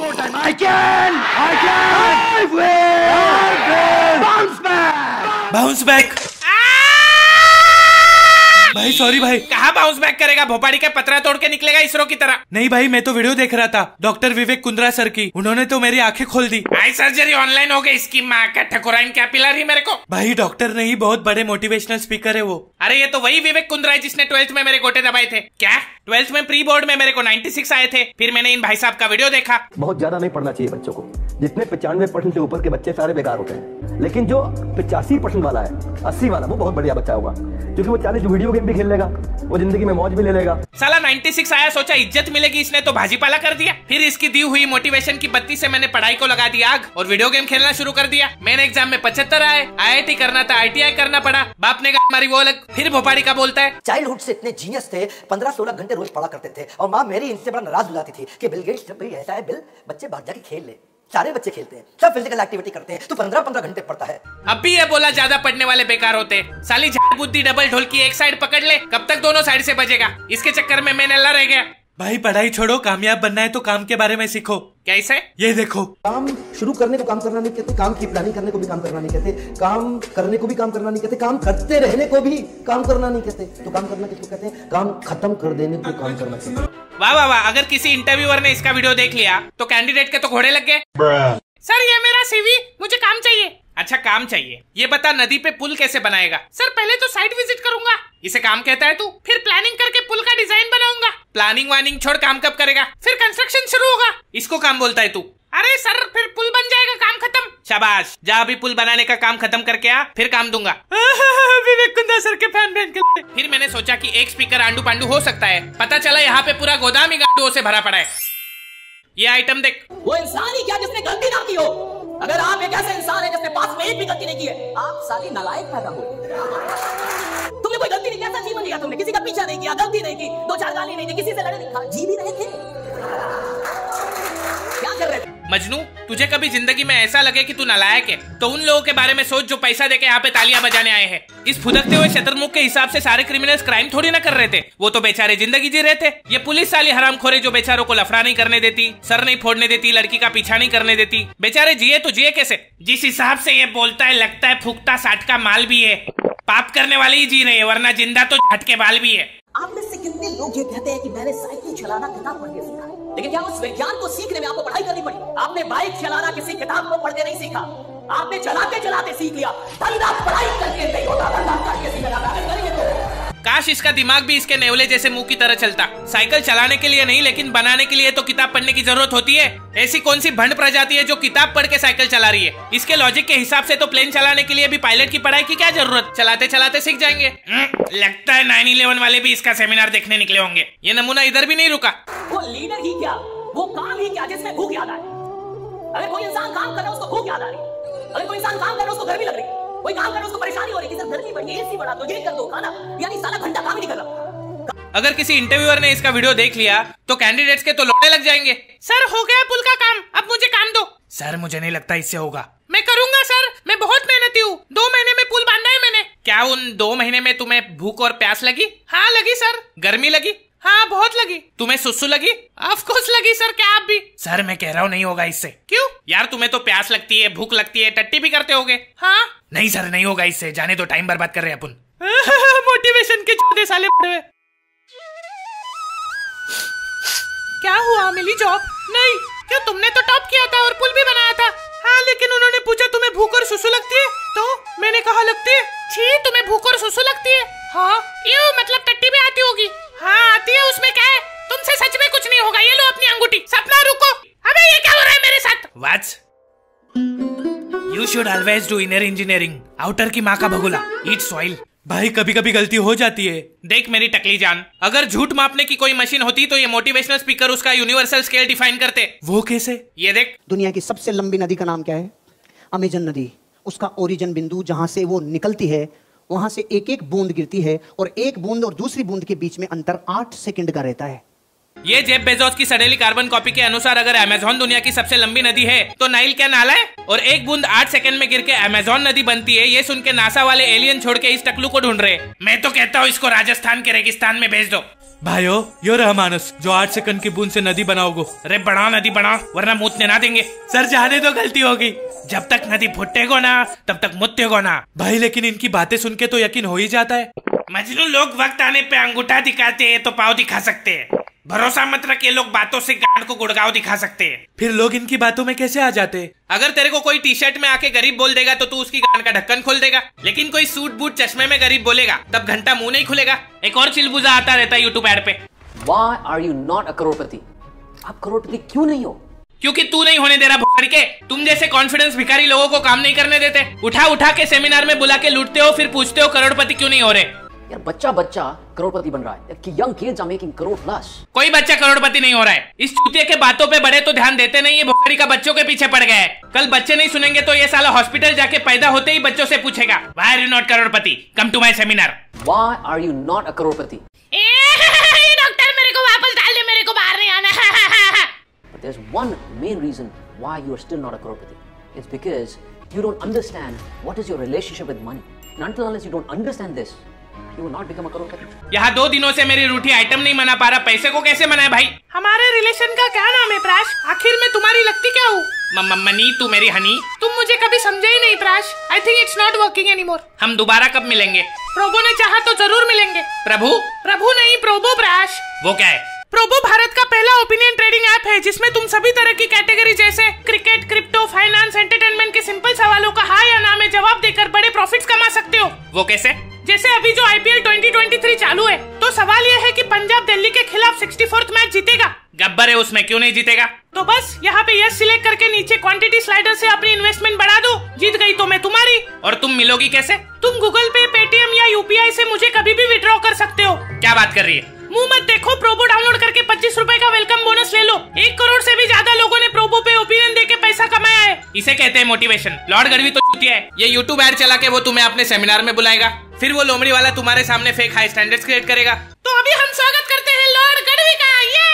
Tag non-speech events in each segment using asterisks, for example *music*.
more time. I can! I can! I win, I win, Bounce back! Bounce back! भाई sorry भाई। कहा bounce back करेगा? भोपाड़ी का पतरा तोड़ के निकलेगा इसरो की तरह। नहीं भाई मैं तो वीडियो देख रहा था डॉक्टर विवेक कुंद्रा सर की। उन्होंने तो मेरी आँखें खोल दी। आई सर्जरी ऑनलाइन हो गई इसकी माँ का ठकुराइन क्या पिला रही मेरे को? भाई डॉक्टर नहीं बहुत बड़े मोटिवेशनल स्पीकर है वो। अरे ये तो वही विवेक कुंद्रा है जिसने ट्वेल्थ में मेरे गोटे दबाए थे। क्या? ट्वेल्थ में प्री बोर्ड में मेरे को 96 आए थे। फिर मैंने इन भाई साहब का वीडियो देखा। बहुत ज़्यादा नहीं पढ़ना चाहिए बच्चों को। जितने पचानवे परसेंट से ऊपर के बच्चे सारे बेकार होते हैं। लेकिन जो पिचासी परसेंट वाला है अस्सी वाला वो बहुत बढ़िया बच्चा होगा। क्योंकि वो चालीस वीडियो गेम भी खेल लेगा वो ज़िंदगी में मौज भी ले लेगा। साला 96 आया सोचा इज़्ज़त मिलेगी इसने तो भाजीपाला कर दिया। फिर इसकी दी हुई मोटिवेशन की बत्ती से मैंने पढ़ाई को लगा दिया आग और वीडियो गेम खेलना शुरू कर दिया। मैंने एग्ज़ाम में पचहत्तर आए आईआईटी करना था आईटीआई करना पड़ा। बाप ने कहा मारी वो अलग। फिर भोपाली का बोलता है चाइल्डहुड से इतने जीनियस थे पंद्रह सोलह घंटे रोज पढ़ा करते थे। और माँ मेरी इनसे बड़ा नाराज़ हो जाती थी कि बिल गेट्स जब भी ऐसा है बिल बच्चे भाग जाके खेल ले। सारे बच्चे खेलते हैं सब फ़िज़िकल एक्टिविटी करते हैं तो पंद्रह पंद्रह घंटे पड़ता है। अब भी ये बोला ज़्यादा पढ़ने वाले बेकार होते। हैं। साली झाड़ बुद्धि डबल ढोल की एक साइड पकड़ ले कब तक दोनों साइड से बजेगा? इसके चक्कर में मैंने अल्लाह रह गया। भाई पढ़ाई छोड़ो कामयाब बनना है तो काम के बारे में सीखो। कैसे ये देखो। काम शुरू करने को काम करना नहीं कहते काम की प्लानिंग करने को भी काम करना नहीं कहते काम करने को भी काम करना नहीं कहते काम करते रहने को भी काम करना नहीं कहते। तो काम करना किसको कहते हैं? काम खत्म कर देने को काम करना कहते वाह वाह वाह अगर किसी इंटरव्यूअर ने इसका वीडियो देख लिया तो कैंडिडेट के तो घोड़े लग गए। सर ये मेरा सीवी मुझे अच्छा काम चाहिए। ये बता नदी पे पुल कैसे बनाएगा? सर पहले तो साइट विज़िट करूँगा। इसे काम कहता है तू फिर प्लानिंग करके पुल का डिज़ाइन बनाऊँगा। प्लानिंग वानिंग छोड़ काम कब करेगा? फिर कंस्ट्रक्शन शुरू होगा। इसको काम बोलता है तू। अरे सर फिर पुल बन जाएगा काम खत्म। शाबाश। जा अभी पुल बनाने का काम खत्म करके आ फिर काम दूँगा। *laughs* विवेक कुंदा सर के फ़ैन बन के फिर मैंने सोचा कि एक स्पीकर आंडू पांडू हो सकता है। पता चला यहाँ पे पूरा गोदाम ही गांडुओं से भरा पड़ा है। ये आइटम देख। वो इंसान ही क्या जिसने गलती ना की हो? अगर आप एक ऐसे इंसान है जिसने पास में एक भी गलती नहीं की है, आप सारी नालायक पैदा हो। तुमने कोई गलती नहीं किया जीवन लिया तुमने, किसी का पीछा नहीं किया, गलती नहीं की, दो चार गाली नहीं दी, किसी से लड़े नहीं जी भी रहे थे। क्या कर रहे मजनू, तुझे कभी ज़िंदगी में ऐसा लगे कि तू नालायक है? तो उन लोगों के बारे में सोच जो पैसा देके यहाँ पे तालियाँ बजाने आए हैं। इस फुदकते हुए शतरमुख के हिसाब से सारे क्रिमिनल्स क्राइम थोड़ी ना कर रहे थे। वो तो बेचारे ज़िंदगी जी रहे थे। ये पुलिस साली हराम खोरे जो बेचारों को लफड़ा नहीं करने देती, सर नहीं फोड़ने देती, लड़की का पीछा नहीं करने देती। बेचारे जिए तो जिए कैसे? जिस हिसाब से ये बोलता है, लगता है फूकता साठ का माल भी है। पाप करने वाले ही जी रहे हैं, वरना ज़िंदा तो झटके बाल भी है। आप में से कितने लोग ये कहते हैं कि मैंने साइकिल चलाना किताब पढ़ के सीखा लेकिन क्या उस विज्ञान को सीखने में आपको पढ़ाई करनी पड़ी? आपने बाइक चलाना, किसी किताब को पढ़ के नहीं सीखा। आपने चलाते चलाते सीख लिया। धंधा पढ़ाई करके नहीं होता धंधा करके सीखा। है करिए तो काश इसका दिमाग भी इसके नेवले जैसे मुँह की तरह चलता। साइकिल चलाने के लिए नहीं लेकिन बनाने के लिए तो किताब पढ़ने की ज़रूरत होती है। ऐसी कौन सी भंड प्रजाति है जो किताब पढ़ के साइकिल चला रही है? इसके लॉजिक के हिसाब से तो प्लेन चलाने के लिए भी पायलट की पढ़ाई की क्या ज़रूरत? चलाते चलाते सीख जाएँगे। हम्म, लगता है नाइन इलेवन वाले भी इसका सेमिनार देखने निकले होंगे। ये नमूना इधर भी नहीं रुका। वो लीडर ही क्या? वो काम ही क्या जिसमें भूख याद आए अगर कोई इंसान काम कर रहा है उसको भूख याद आ रही। है अगर कोई इंसान काम कर रहा है उसको गर्मी लग रही। है कोई काम कर उसको परेशानी हो रही है कि सर गर्मी बढ़ी एसी बढ़ा दो ये कर दो खाना यानी साला घंटा काम ही नहीं कर रहा। अगर किसी इंटरव्यूअर ने इसका वीडियो देख लिया तो कैंडिडेट्स के तो लोड़े लग जाएँगे। सर हो गया पुल का काम अब मुझे काम दो। सर मुझे नहीं लगता इससे होगा। मैं करूँगा सर मैं बहुत मेहनती हूँ। दो महीने में पुल बांधा है मैंने। क्या उन दो महीने में तुम्हें भूख और प्यास लगी? हाँ लगी सर। गर्मी लगी? हाँ बहुत लगी। तुम्हें सुसु लगी? ऑफ़ कोर्स लगी सर क्या आप भी। सर मैं कह रहा हूँ नहीं होगा इससे। क्यों? यार तुम्हें तो प्यास लगती है भूख लगती है टट्टी भी करते होगे। हाँ। नहीं सर, नहीं होगा इससे। जाने तो टाइम बर्बाद कर रहे अपन। *laughs* मोटिवेशन के चौदह साले पड़े क्या हुआ, मिली जॉब नहीं, क्यों तुमने तो टॉप किया था और पुल भी बनाया था? हाँ लेकिन उन्होंने पूछा, तुम्हें भूख और सुसु लगती है? तो मैंने कहा, लगती है? छी, तुम्हें भूख और सुसु लगती है? हाँ यू मतलब टट्टी भी आती होगी। हाँ आती है उसमें you should always do inner engineering outer की माँ का भगुला. ईट सॉइल भाई कभी कभी गलती हो जाती है। देख मेरी टकली जान. अगर झूठ मापने की कोई मशीन होती तो ये मोटिवेशनल स्पीकर उसका यूनिवर्सल स्केल डिफाइन करते. वो कैसे? ये देख. दुनिया की सबसे लंबी नदी का नाम क्या है? अमेजन नदी. उसका ओरिजिन बिंदु जहाँ से वो निकलती है वहाँ से एक एक बूंद गिरती है और एक बूंद और दूसरी बूंद के बीच में अंतर आठ सेकंड का रहता है। ये जेब बेजोस की सड़ेली कार्बन कॉपी के अनुसार अगर अमेजोन दुनिया की सबसे लंबी नदी है तो नाइल क्या नाला है? और एक बूंद आठ सेकंड में गिर के अमेजोन नदी बनती है ये सुन के नासा वाले एलियन छोड़ के इस टकलू को ढूंढ रहे मैं तो कहता हूँ इसको राजस्थान के रेगिस्तान में भेज दो। भाइयों यो रहा मानस जो आठ सेकंड की बूंद से नदी बनाओगो अरे बड़ा नदी बना वरना मुतने ना देंगे। सर जाने तो गलती होगी। जब तक नदी फुटेगो ना तब तक मुतेगो ना। भाई लेकिन इनकी बातें सुन के तो यकीन हो ही जाता है। मजनू लोग वक्त आने पे अंगूठा दिखाते हैं तो पाव दिखा सकते हैं। भरोसा मत रखिए लोग बातों से गांड को गुड़गांव दिखा सकते हैं। फिर लोग इनकी बातों में कैसे आ जाते? अगर तेरे को कोई टी शर्ट में आके गरीब बोल देगा तो तू उसकी गांड का ढक्कन खोल देगा। लेकिन कोई सूट बूट चश्मे में गरीब बोलेगा तब घंटा मुँह नहीं खुलेगा। एक और चिलबुजा आता रहता है यूट्यूब एड पे। Why are you not a crorepati? आप करोड़पति क्यों नहीं हो? क्योंकि तू नहीं होने दे रहा भुखड़ी के तुम जैसे कॉन्फिडेंस भिखारी लोगों को काम नहीं करने देते। उठा उठा के सेमिनार में बुला के लूटते हो फिर पूछते हो करोड़पति क्यों नहीं हो रहे? यार बच्चा बच्चा करोड़पति बन रहा है कि young kids are making crore plus कोई बच्चा करोड़पति नहीं हो रहा है। इस चूतिया के बातों पे बड़े तो ध्यान देते नहीं ये भुखड़ी का बच्चों के पीछे पड़ गए कल बच्चे नहीं सुनेंगे तो ये साला हॉस्पिटल जाके पैदा होते ही बच्चों से पूछेगा why are you not crorepati? Come to my seminar Why are you not a करोड़पति? डॉक्टर मेरे को वापस डाल दे मेरे को बाहर नहीं आना। But there's one main reason why you are still not a crorepati. It's because you don't understand what is your relationship with money. And until unless you don't understand this, you will not become a यहाँ दो दिनों से मेरी रूठी item नहीं मना पा रहा। पैसे को कैसे मनाए भाई? हमारे रिलेशन का क्या नाम है प्राश? आखिर में तुम्हारी लगती क्या हूँ? मनी तू मेरी हनी तुम मुझे कभी समझे ही नहीं प्राश। I think it's not working anymore हम दोबारा कब मिलेंगे? प्रभु ने चाहा तो ज़रूर मिलेंगे। प्रभु? प्रभु नहीं प्रोबो प्राश। वो क्या है? प्रोबो भारत का पहला ओपिनियन ट्रेडिंग ऐप है जिसमें तुम सभी तरह की कैटेगरी जैसे क्रिकेट क्रिप्टो फाइनेंस एंटरटेनमेंट के सिंपल सवालों का हाँ या ना में जवाब देकर बड़े प्रॉफिट्स कमा सकते हो। वो कैसे? जैसे अभी जो आईपीएल 2023 चालू है तो सवाल ये है कि पंजाब दिल्ली के खिलाफ 64th मैच जीतेगा। गब्बर है उसमें क्यों नहीं जीतेगा? तो बस यहाँ पे यस सिलेक्ट करके नीचे क्वांटिटी स्लाइडर से अपनी इन्वेस्टमेंट बढ़ा दो। जीत गई तो मैं तुम्हारी। और तुम मिलोगी कैसे? तुम गूगल पे पेटीएम या यूपीआई से मुझे कभी भी विड्रॉ कर सकते हो। क्या बात कर रही है? मुँह मत देखो प्रोबो डाउनलोड करके पच्चीस रूपए का वेलकम बोनस ले लो। एक करोड़ से भी ज़्यादा लोगों ने प्रोबो पे ओपिनियन दे के पैसा कमाया है। इसे कहते हैं मोटिवेशन लॉर्ड गढ़वी तो चुतिया है। ये यूट्यूब एड चला के वो तुम्हें अपने सेमिनार में बुलाएगा। फिर वो लोमड़ी वाला तुम्हारे सामने फेक हाई स्टैंडर्ड्स क्रिएट करेगा। तो अभी हम स्वागत करते हैं लॉर्ड गढ़वी का। ये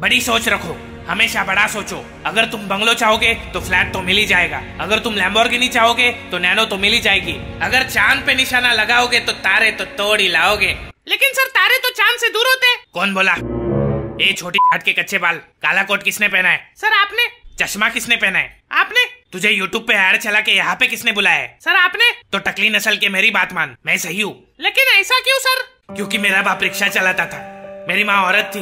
बड़ी सोच रखो। हमेशा बड़ा सोचो। अगर तुम बंगलो चाहोगे तो फ्लैट तो मिल ही जाएगा। अगर तुम लैम्बोर्गिनी चाहोगे तो नैनो तो मिल ही जाएगी। अगर चाँद पे निशाना लगाओगे तो तारे तो तोड़ ही लाओगे। लेकिन सर तारे तो चाँद से दूर होते कौन बोला? ए छोटी जाट के कच्चे बाल काला कोट किसने पहना है? सर आपने चश्मा किसने पहना है? आपने तुझे यूट्यूब पे ऐड चला के यहाँ पे किसने बुलाया है? सर आपने तो टकली नस्ल के मेरी बात मान मैं सही हूँ। लेकिन ऐसा क्यों सर? क्योंकि मेरा बाप रिक्शा चलाता था। मेरी माँ औरत थी।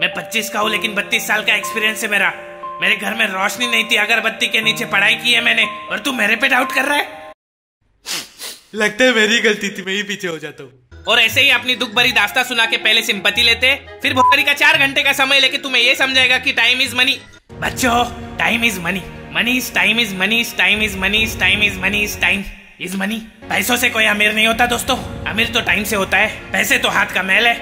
मैं 25 का हूँ लेकिन 32 साल का एक्सपीरियंस है मेरा। मेरे घर में रोशनी नहीं थी अगरबत्ती के नीचे पढ़ाई की है मैंने और तू मेरे पे डाउट कर रहा है? लगता है मेरी गलती थी मैं ही पीछे हो जाता हूँ। और ऐसे ही अपनी दुख भरी दास्ता सुना के पहले सिंपति लेते फिर भोकरी का चार घंटे का समय लेके तुम्हें ये समझाएगा कि टाइम इज़ मनी बच्चों time is money money is time is money is time is money is time is money is time is money पैसों से कोई अमीर नहीं होता दोस्तों। अमीर तो टाइम से होता है पैसे तो हाथ का मैल है।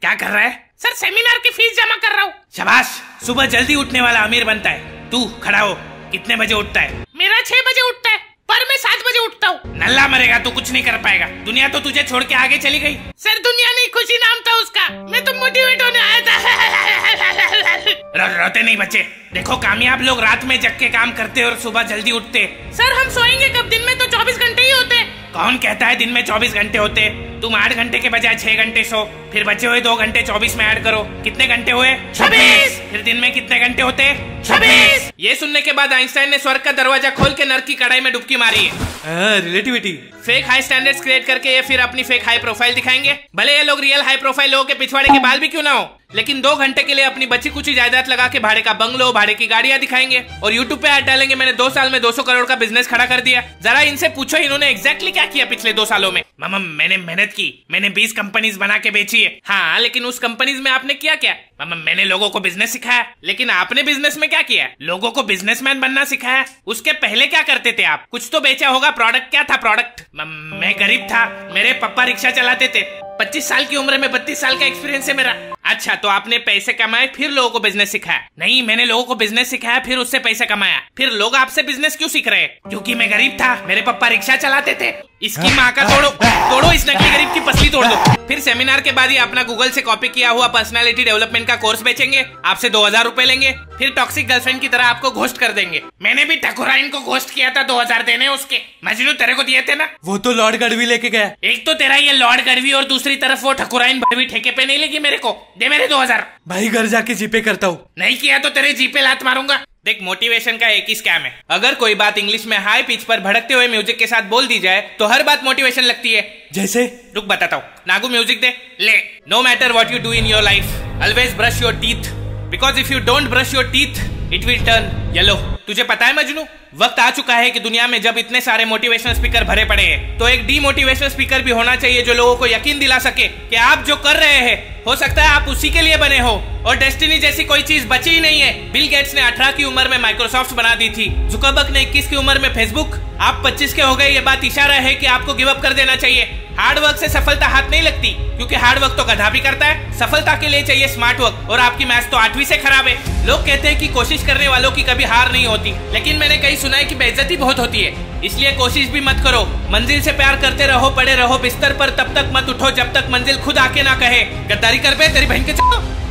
क्या कर रहा है? सर सेमिनार की फ़ीस जमा कर रहा हूँ। शबाश सुबह जल्दी उठने वाला अमीर बनता है। तू खड़ा हो कितने बजे उठता है? मेरा छह बजे उठता है पर मैं सात बजे उठता हूँ। नल्ला मरेगा तो कुछ नहीं कर पाएगा। दुनिया तो तुझे छोड़ के आगे चली गई। सर दुनिया नहीं खुशी नाम था उसका। मैं तो मोटिवेट होने आया था। *laughs* रो, रोते नहीं बच्चे। देखो कामयाब लोग रात में जग के काम करते और सुबह जल्दी उठते। सर हम सोएँगे कब? दिन में तो चौबीस घंटे ही होते। कौन कहता है दिन में चौबीस घंटे होते? तुम आठ घंटे के बजाय छह घंटे सो फिर बचे हुए दो घंटे चौबीस में ऐड करो। कितने घंटे हुए? छब्बीस! फिर दिन में कितने घंटे होते? छब्बीस! ये सुनने के बाद आइंस्टाइन ने स्वर्ग का दरवाज़ा खोल के नर की कड़ाई में डुबकी मारी। है relativity fake high standards create करके ये फिर अपनी फेक हाई प्रोफ़ाइल दिखाएँगे। भले ये लोग रियल हाई प्रोफ़ाइल लोगों के पिछवाड़े के बाल भी क्यों ना हो लेकिन दो घंटे के लिए अपनी बची कुछ जायदाद लगा के भाड़े का बंगलो भाड़े की गाड़ियाँ दिखाएँगे। और यूट्यूब पे ऐड डालेंगे मैंने दो साल में 200 करोड़ का बिज़नेस खड़ा कर दिया। जरा इनसे पूछो इन्होंने एग्जैक्टली क्या किया पिछले दो सालों में। मामा मैंने मेहनत की। मैंने 20 कंपनीज़ बना के बेची है। हाँ लेकिन उस कंपनीज़ में आपने किया क्या? मैंने लोगों को बिज़नेस सिखाया। लेकिन आपने बिज़नेस में क्या किया? लोगों को बिजनेसमैन बनना सिखाया। उसके पहले क्या करते थे आप? कुछ तो बेचा होगा। प्रोडक्ट क्या था प्रोडक्ट मैं गरीब था। मेरे पप्पा रिक्शा चलाते थे। 25 साल की उम्र में 32 साल का एक्सपीरियंस है मेरा। अच्छा तो आपने पैसे कमाए फिर लोगों को बिज़नेस सिखाया। नहीं मैंने लोगों को बिज़नेस सिखाया फिर उससे पैसे कमाया। फिर लोग आपसे बिज़नेस क्यों सीख रहे? हैं क्योंकि मैं गरीब था मेरे पापा रिक्शा चलाते थे। इसकी माँ का तोड़ो तोड़ो इस नकली गरीब की पसली तोड़ दो। फिर सेमिनार के बाद ही अपना गूगल से कॉपी किया हुआ पर्सनालिटी डेवलपमेंट का कोर्स बेचेंगे आपसे दो हज़ार रूपए लेंगे फिर टॉक्सिक गर्लफ्रेंड की तरह आपको घोस्ट कर देंगे। मैंने भी ठकुराइन को घोस्ट किया था दो हज़ार देने उसके। मजनू तेरे को दिए थे ना? वो तो लॉर्ड गढ़वी लेके गया। एक तो तेरा ये लॉर्ड गढ़वी और दूसरी तरफ़ वो ठकुराइन भड़वी ठेके पे नहीं लेगी मेरे को। दे मेरे दो हज़ार। भाई घर जाके जीपे करता हूँ। नहीं किया तो तेरे जीपे लात मारूँगा। देख मोटिवेशन का एक ही स्कैम है। अगर कोई बात इंग्लिश में हाई पिच पर भड़कते हुए म्यूज़िक के साथ बोल दी जाए तो हर बात मोटिवेशन लगती है। जैसे? रुक बताता हूँ। नागू म्यूज़िक दे। ले। No matter what you do in your life always brush your teeth because if you don't brush your teeth it will turn yellow तुझे पता है मजनू, वक्त आ चुका है कि दुनिया में जब इतने सारे मोटिवेशनल स्पीकर भरे पड़े हैं तो एक डीमोटिवेशनल स्पीकर भी होना चाहिए जो लोगों को यकीन दिला सके कि आप जो कर रहे हैं, हो सकता है आप उसी के लिए बने हो। और डेस्टिनी जैसी कोई चीज़ बची ही नहीं है। बिल गेट्स ने 18 की उम्र में माइक्रोसॉफ्ट बना दी थी। जुकरबर्ग ने 21 की उम्र में फेसबुक आप 25 के हो गए, ये बात इशारा है कि आपको गिव अप कर देना चाहिए। हार्ड वर्क से सफलता हाथ नहीं लगती, क्योंकि हार्ड वर्क तो गधा भी करता है। सफलता के लिए चाहिए स्मार्ट वर्क और आपकी मैथ्स तो आठवीं से खराब है। लोग कहते हैं कि कोशिश करने वालों की कभी हार नहीं होती। लेकिन मैंने कहीं सुना है कि बेइज्जती बहुत होती है। इसलिए कोशिश भी मत करो। मंजिल से प्यार करते रहो, पड़े रहो, बिस्तर पर तब तक मत उठो, जब तक मंजिल खुद आके ना कहे। गद्दारी कर पे तेरी बहन के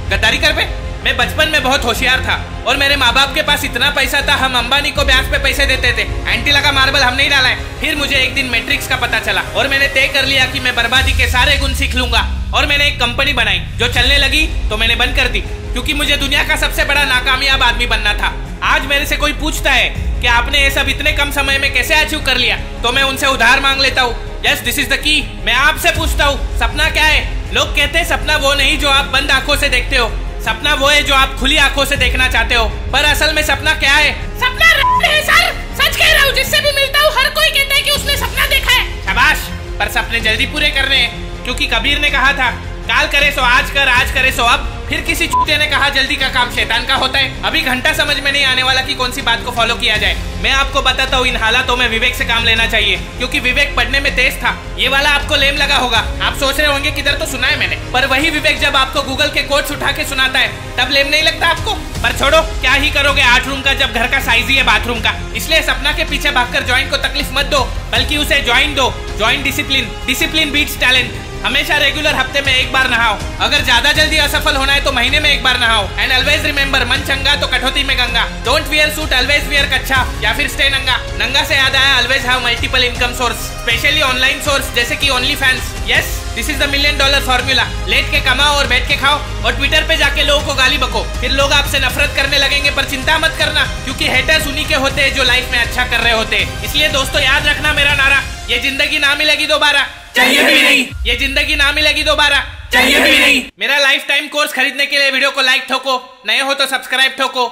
गद्दारी कर पे मैं बचपन में बहुत होशियार था और मेरे माँ बाप के पास इतना पैसा था, हम अंबानी को ब्याज पे पैसे देते थे। एंटी लगा, मार्बल हम नहीं डाला है। फिर मुझे एक दिन मैट्रिक्स का पता चला और मैंने तय कर लिया कि मैं बर्बादी के सारे गुण सीख लूँगा और मैंने एक कंपनी बनाई जो चलने लगी तो मैंने बंद कर दी, क्योंकि मुझे दुनिया का सबसे बड़ा नाकामयाब आदमी बनना था। आज मेरे से कोई पूछता है कि आपने ये सब इतने कम समय में कैसे अचीव कर लिया तो मैं उनसे उधार मांग लेता हूँ। Yes this is the key मैं आपसे पूछता हूँ, सपना क्या है? लोग कहते हैं, सपना वो नहीं जो आप बंद आँखों से देखते हो। सपना वो है जो आप खुली आँखों से देखना चाहते हो। पर असल में सपना क्या है? सपना है, सर। सच कह रहा हूँ, जिससे भी मिलता हूँ, हर कोई कहता है कि उसने सपना देखा है। शाबाश। पर सपने जल्दी पूरे करने हैं, क्योंकि कबीर ने कहा था काल करे सो आज कर, आज करे सो अब। फिर किसी चूते ने कहा, जल्दी का काम शैतान का होता है। अभी घंटा समझ में नहीं आने वाला कि कौन सी बात को फॉलो किया जाए। मैं आपको बताता हूँ, इन हालातों में विवेक से काम लेना चाहिए। क्योंकि विवेक पढ़ने में तेज था। ये वाला आपको लेम लगा होगा। आप सोच रहे होंगे किधर तो सुना है मैंने। पर वही विवेक जब आपको गूगल के कोड्स उठा के सुनाता है, तब लेम नहीं लगता आपको? पर छोड़ो, क्या ही करोगे आठ रूम का जब घर का साइज़ ही है बाथरूम का। इसलिए सपना के पीछे भागकर ज्वाइन को तकलीफ़ मत दो, बल्कि उसे ज्वाइन दो। Join discipline discipline beats talent हमेशा रेगुलर हफ़्ते में एक बार नहाओ। अगर ज़्यादा जल्दी असफल होना है तो महीने में एक बार नहाओ। एंड ऑलवेज रिमेंबर मन चंगा तो कठौती में Ganga. Don't wear suit always wear कच्छा, या फिर स्टे नंगा। नंगा से याद आया always have multiple income source specially online source जैसे की only fans yes this is the million dollar formula late के कमाओ और बैठ के खाओ, और ट्विटर पे जाके लोगों को गाली बको। फिर लोग आपसे नफरत करने लगेंगे, पर चिंता मत करना, क्योंकि हेटर्स उन्हीं के होते हैं जो लाइफ में अच्छा कर रहे होते हैं। इसलिए दोस्तों, याद रखना मेरा नारा। ये ज़िंदगी ना मिलेगी दोबारा। चाहिए भी नहीं। ये ज़िंदगी ना मिलेगी दोबारा। चाहिए भी नहीं। मेरा लाइफ टाइम कोर्स खरीदने के लिए वीडियो को लाइक ठोको। नए हो तो सब्सक्राइब ठोको।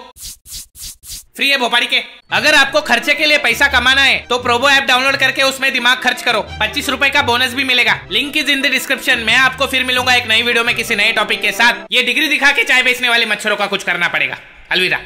फ्री है भोपाली के। अगर आपको खर्चे के लिए पैसा कमाना है तो प्रोबो ऐप डाउनलोड करके उसमें दिमाग खर्च करो। पच्चीस रूपए का बोनस भी मिलेगा। Link is in the description मैं आपको फिर मिलूँगा एक नई वीडियो में किसी नए टॉपिक के साथ। ये डिग्री दिखा के चाय बेचने वाले मच्छरों का कुछ करना पड़ेगा। अलविदा।